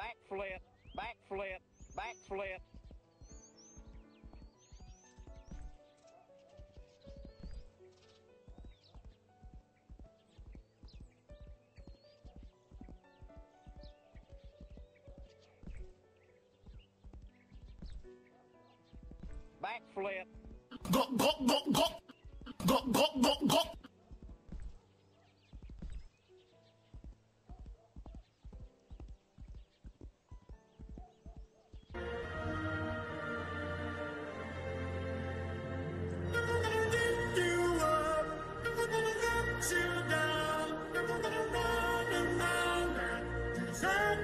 Backflip, backflip, backflip. Backflip. Go, go, go, go. Go, go, go, go.